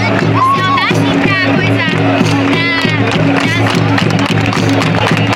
아가씨가보이지않 으.